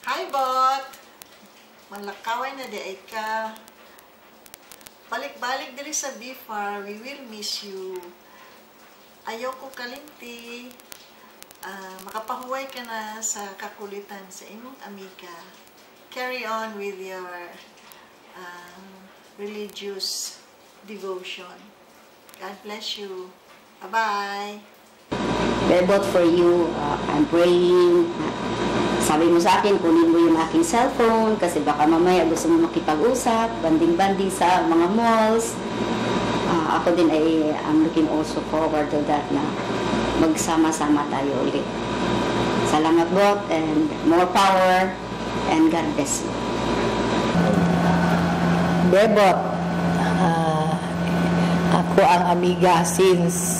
Hi, bot! Malakaway na di ay ka. Balik-balik diri sa BFAR, we will miss you. Ayaw ko kalimti. Ah, makapahuway ka na sa kakulitan sa imong amiga. Carry on with your um, religious devotion. God bless you. Bye-bye. Bebot for you, uh, I'm praying. Sabi mo sa akin, kunin mo yung aking cellphone kasi baka mamaya gusto mo makipag-usap, banding-banding sa mga malls. Ah, ako din ay I'm looking also forward to that na magsama-sama tayo ulit. Salamat Bot and more power and God bless you. Bebot, ah, ako ang amiga since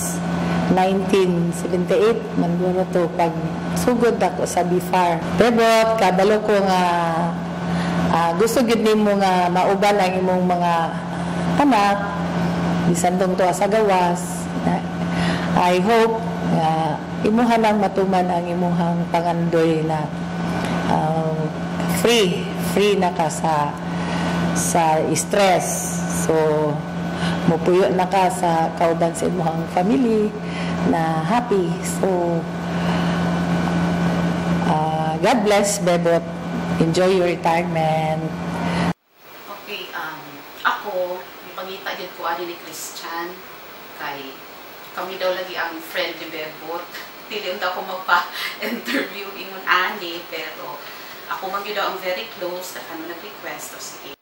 1978 mangguro to pag sugod ako sa BIFAR. Bebot, kabalo ko nga ah, gusto gid nimo nga mauban ang imong mga anak bisan tong tuwa sa gawas. I hope nga imuha lang matuman ang imuhang pangandoy na um, free free na ka sa sa stress so mupuyo na ka sa kauban sa imong family na happy so uh, God bless Bebot enjoy your retirement Okay, um, ako, ipangita din ko ani ni Christian kay kami daw lagi ang friend ni Bebot. Dili daw ako magpa-interview ingon ani pero ako man daw ang very close na kanu nag-request sige.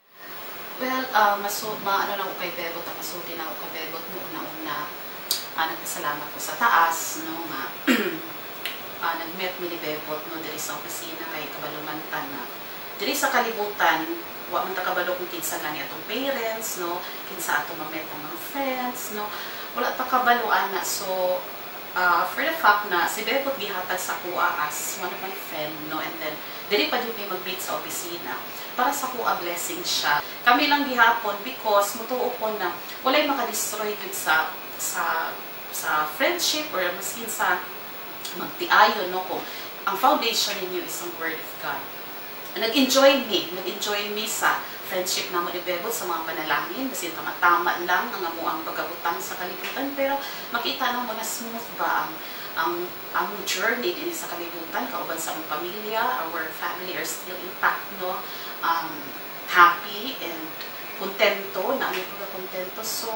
Well, uh, maso, maano lang ko kay Bebot, masulti na ako kay Bebot noong una-una. Uh, nagpasalamat ko sa taas, no, nga uh, nag-met mi ni Bebot no diri sa opisina kay Kabalumantan na diri sa kalibutan wa man ta kabalo kung kinsa gani atong parents no kinsa ato mamet ang mga friends no. Wala ta kabalo ana so uh, for the fact na si Bebot gihatag sa kuha as one of my friend no and then diri pa jud may mag-meet sa opisina. Para sa kuha blessing siya. Kami lang gihapon because mutuo ko na walay makadestroy gud sa sa sa friendship or maskin sa magtiayon no kung ang foundation ninyo is ang word of God nag-enjoy me, nag-enjoy me sa friendship na mo Bebot sa mga panalangin, kasi tama-tama lang ang amo ang pagkabutang sa kalibutan, pero makita na mo na smooth ba ang ang, ang journey din sa kalibutan, kauban sa among pamilya, our family are still intact, no? Um, happy and kontento, na may pagkakontento. So,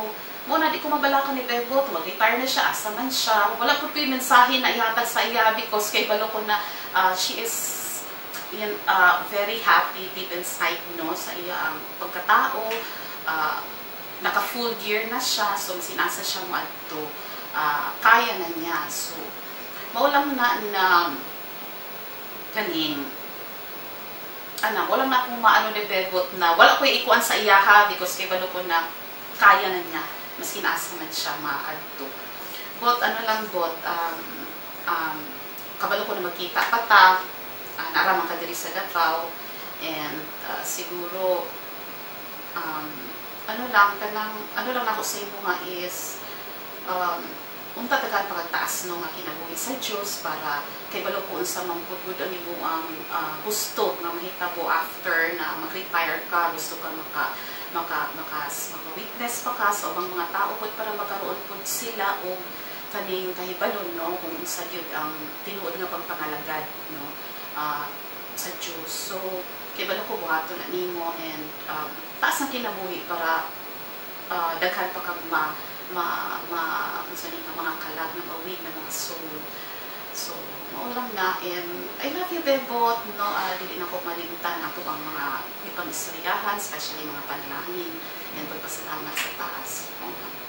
mo na di ko mabalakan ni Bebot, mag-retire na siya, asa man siya. Wala po yung mensahe na ihatag sa iya because kay balo ko na uh, she is yun, uh, very happy deep inside no sa iya ang pagkatao. Uh, naka full year na siya. So sinasa siya mo adto. Uh, kaya na niya. So maulang na na kaning ana wala na akong maano ni Bebot na wala ko ikuan sa iya ha because kay balo ko na kaya na niya. Mas kinasa man siya maadto. But ano lang bot um, um, kabalo ko na magkita pa ta. Uh, naraman ka diri sa Davao and uh, siguro um, ano lang kanang ano lang ako sa imo nga is um, unta tagan pagtaas no nga kinabuhi sa Dios para kay balo ko unsa ang imong ang uh, gusto nga mahitabo after na mag-retire ka gusto ka maka maka maka, maka witness pa ka sa ubang mga tao pud para magkaroon pud sila og kaning kahibalon no kung unsa gyud ang tinuod nga pagpangalagad no uh, sa Diyos. So, kay balo ko buhato na nimo and um, taas na kinabuhi para uh, daghan pa kag ma ma ma unsa ni mga kalag na mawig na mga soul. So, mao lang na and I love you Bebot no uh, dili na ko malimtan ato ang mga ipangistoryahan especially mga panalangin and pagpasalamat sa taas. Okay.